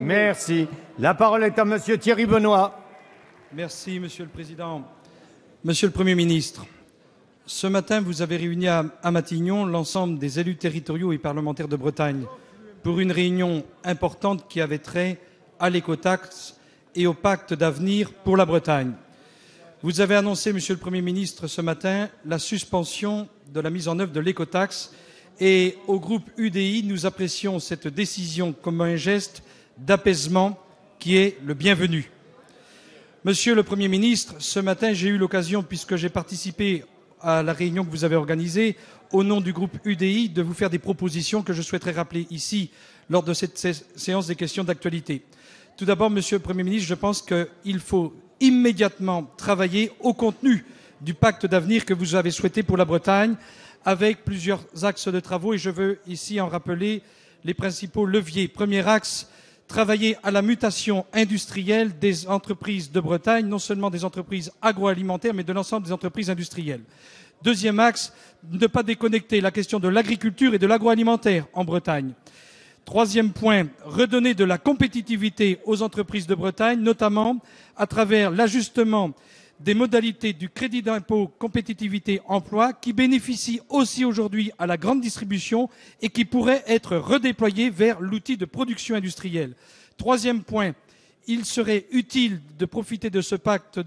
Merci. La parole est à Monsieur Thierry Benoît. Merci, Monsieur le Président. Monsieur le Premier ministre, ce matin, vous avez réuni à, à Matignon l'ensemble des élus territoriaux et parlementaires de Bretagne pour une réunion importante qui avait trait à l'écotaxe et au pacte d'avenir pour la Bretagne. Vous avez annoncé, Monsieur le Premier ministre, ce matin la suspension de la mise en œuvre de l'écotaxe et au groupe UDI, nous apprécions cette décision comme un geste d'apaisement qui est le bienvenu. Monsieur le Premier ministre, ce matin, j'ai eu l'occasion, puisque j'ai participé à la réunion que vous avez organisée, au nom du groupe UDI, de vous faire des propositions que je souhaiterais rappeler ici lors de cette séance des questions d'actualité. Tout d'abord, Monsieur le Premier ministre, je pense qu'il faut immédiatement travailler au contenu du pacte d'avenir que vous avez souhaité pour la Bretagne, avec plusieurs axes de travaux, et je veux ici en rappeler les principaux leviers. Premier axe, travailler à la mutation industrielle des entreprises de Bretagne, non seulement des entreprises agroalimentaires, mais de l'ensemble des entreprises industrielles. Deuxième axe, ne pas déconnecter la question de l'agriculture et de l'agroalimentaire en Bretagne. Troisième point, redonner de la compétitivité aux entreprises de Bretagne, notamment à travers l'ajustement des modalités du crédit d'impôt compétitivité emploi qui bénéficie aussi aujourd'hui à la grande distribution et qui pourrait être redéployé vers l'outil de production industrielle. Troisième point, il serait utile de profiter de ce pacte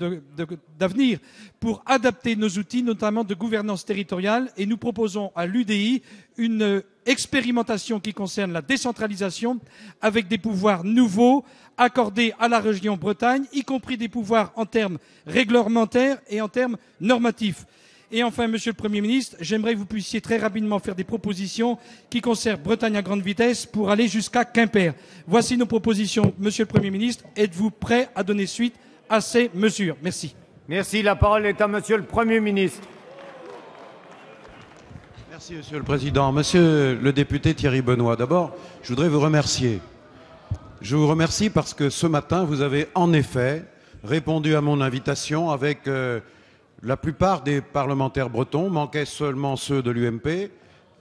d'avenir pour adapter nos outils, notamment de gouvernance territoriale, et nous proposons à l'UDI une expérimentation qui concerne la décentralisation avec des pouvoirs nouveaux accordés à la région Bretagne, y compris des pouvoirs en termes réglementaires et en termes normatifs. Et enfin, Monsieur le Premier ministre, j'aimerais que vous puissiez très rapidement faire des propositions qui concernent Bretagne à grande vitesse pour aller jusqu'à Quimper. Voici nos propositions, Monsieur le Premier ministre. Êtes-vous prêt à donner suite à ces mesures? Merci. Merci. La parole est à Monsieur le Premier ministre. Merci, Monsieur le Président. Monsieur le député Thierry Benoît, d'abord, je voudrais vous remercier. Je vous remercie parce que ce matin, vous avez en effet répondu à mon invitation avec euh, la plupart des parlementaires bretons, manquaient seulement ceux de l'UMP.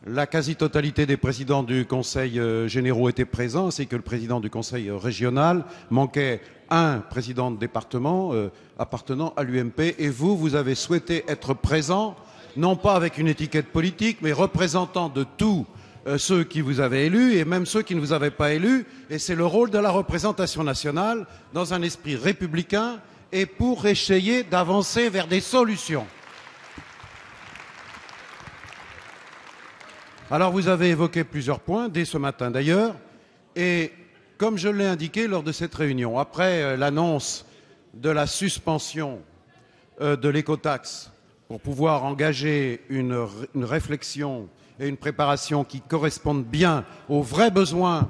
La quasi-totalité des présidents du Conseil euh, généraux étaient présents, ainsi que le président du Conseil euh, régional. Manquait un président de département appartenant à l'UMP. Et vous, vous avez souhaité être présent, non pas avec une étiquette politique, mais représentant de tous euh, ceux qui vous avaient élu et même ceux qui ne vous avaient pas élu. Et c'est le rôle de la représentation nationale dans un esprit républicain et pour essayer d'avancer vers des solutions. Alors vous avez évoqué plusieurs points, dès ce matin d'ailleurs, et comme je l'ai indiqué lors de cette réunion, après euh, l'annonce de la suspension euh, de l'écotaxe pour pouvoir engager une, une réflexion et une préparation qui correspondent bien aux vrais besoins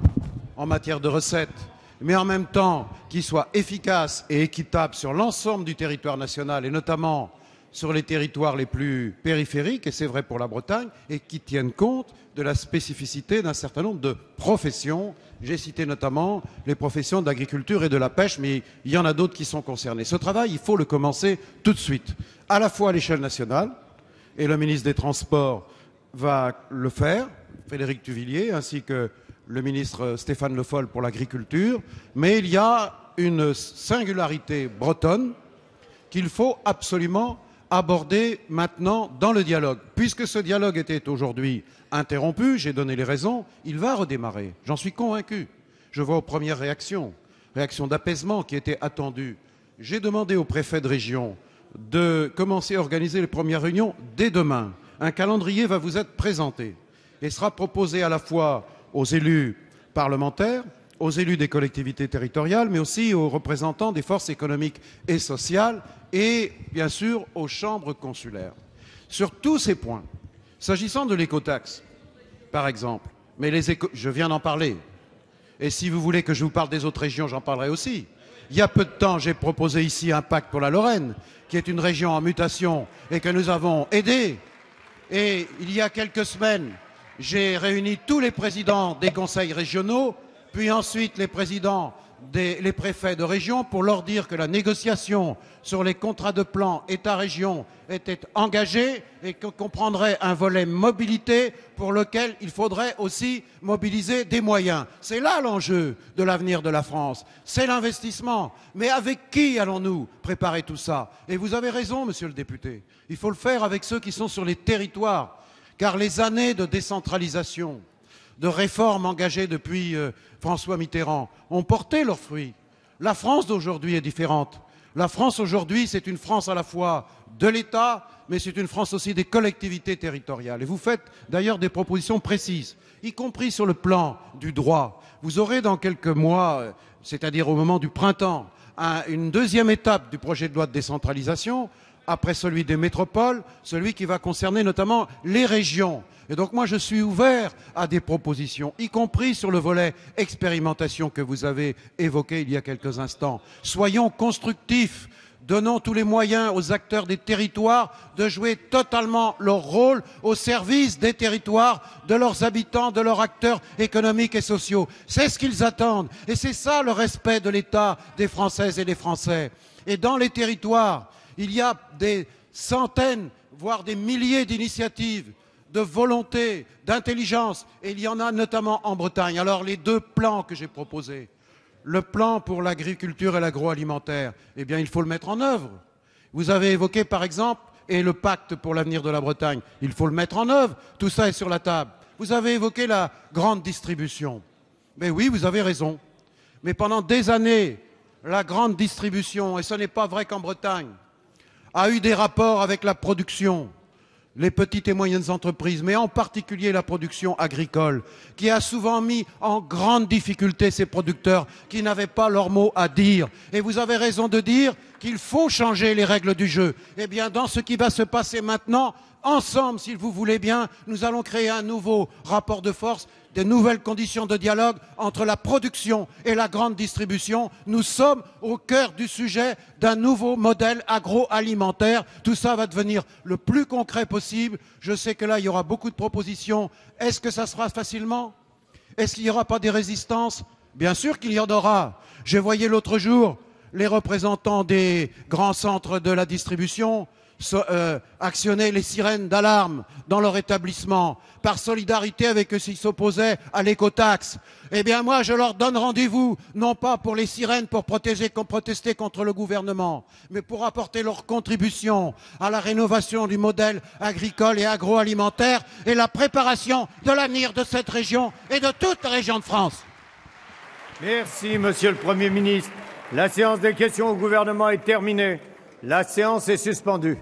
en matière de recettes, mais en même temps qui soient efficaces et équitables sur l'ensemble du territoire national et notamment sur les territoires les plus périphériques, et c'est vrai pour la Bretagne, et qui tiennent compte de la spécificité d'un certain nombre de professions. J'ai cité notamment les professions d'agriculture et de la pêche, mais il y en a d'autres qui sont concernées. Ce travail, il faut le commencer tout de suite, à la fois à l'échelle nationale, et le ministre des Transports va le faire, Frédéric Tuvillier, ainsi que le ministre Stéphane Le Foll pour l'agriculture, mais il y a une singularité bretonne qu'il faut absolument aborder maintenant dans le dialogue. Puisque ce dialogue était aujourd'hui interrompu, j'ai donné les raisons, il va redémarrer. J'en suis convaincu. Je vois aux premières réactions, réactions d'apaisement qui étaient attendues. J'ai demandé au préfet de région de commencer à organiser les premières réunions dès demain un calendrier va vous être présenté et sera proposé à la fois aux élus parlementaires, aux élus des collectivités territoriales, mais aussi aux représentants des forces économiques et sociales et, bien sûr, aux chambres consulaires. Sur tous ces points, s'agissant de l'écotaxe, par exemple, mais je viens d'en parler, et si vous voulez que je vous parle des autres régions, j'en parlerai aussi. Il y a peu de temps, j'ai proposé ici un pacte pour la Lorraine, qui est une région en mutation et que nous avons aidé et il y a quelques semaines, j'ai réuni tous les présidents des conseils régionaux puis ensuite les présidents des, préfets de région pour leur dire que la négociation sur les contrats de plan État-région était engagée et qu'on comprendrait un volet mobilité pour lequel il faudrait aussi mobiliser des moyens. C'est là l'enjeu de l'avenir de la France. C'est l'investissement. Mais avec qui allons-nous préparer tout ça? Et vous avez raison, monsieur le député. Il faut le faire avec ceux qui sont sur les territoires. Car les années de décentralisation, de réformes engagées depuis euh, François Mitterrand ont porté leurs fruits. La France d'aujourd'hui est différente. La France aujourd'hui, c'est une France à la fois de l'État, mais c'est une France aussi des collectivités territoriales. Et vous faites d'ailleurs des propositions précises, y compris sur le plan du droit. Vous aurez dans quelques mois, euh, c'est-à-dire au moment du printemps, une deuxième étape du projet de loi de décentralisation, après celui des métropoles, celui qui va concerner notamment les régions. Et donc moi, je suis ouvert à des propositions, y compris sur le volet expérimentation que vous avez évoqué il y a quelques instants. Soyons constructifs. Donnons tous les moyens aux acteurs des territoires de jouer totalement leur rôle au service des territoires, de leurs habitants, de leurs acteurs économiques et sociaux. C'est ce qu'ils attendent. Et c'est ça le respect de l'État des Françaises et des Français. Et dans les territoires, il y a des centaines, voire des milliers d'initiatives de volonté, d'intelligence, et il y en a notamment en Bretagne. Alors les deux plans que j'ai proposés, le plan pour l'agriculture et l'agroalimentaire, eh bien il faut le mettre en œuvre. Vous avez évoqué par exemple, et le pacte pour l'avenir de la Bretagne, il faut le mettre en œuvre, tout ça est sur la table. Vous avez évoqué la grande distribution. Mais oui, vous avez raison. Mais pendant des années, la grande distribution, et ce n'est pas vrai qu'en Bretagne, a eu des rapports avec la production, les petites et moyennes entreprises, mais en particulier la production agricole, qui a souvent mis en grande difficulté ces producteurs qui n'avaient pas leur mot à dire. Et vous avez raison de dire qu'il faut changer les règles du jeu. Eh bien, dans ce qui va se passer maintenant, ensemble, si vous voulez bien, nous allons créer un nouveau rapport de force des nouvelles conditions de dialogue entre la production et la grande distribution. Nous sommes au cœur du sujet d'un nouveau modèle agroalimentaire. Tout ça va devenir le plus concret possible. Je sais que là, il y aura beaucoup de propositions. Est-ce que ça sera facilement? Est-ce qu'il n'y aura pas des résistances? Bien sûr qu'il y en aura. Je voyais l'autre jour les représentants des grands centres de la distribution euh, actionner les sirènes d'alarme dans leur établissement, par solidarité avec ceux qui s'opposaient à l'écotaxe. Eh bien moi, je leur donne rendez-vous, non pas pour les sirènes, pour protester contre le gouvernement, mais pour apporter leur contribution à la rénovation du modèle agricole et agroalimentaire et la préparation de l'avenir de cette région et de toute la région de France. Merci, Monsieur le Premier ministre. La séance des questions au gouvernement est terminée. La séance est suspendue.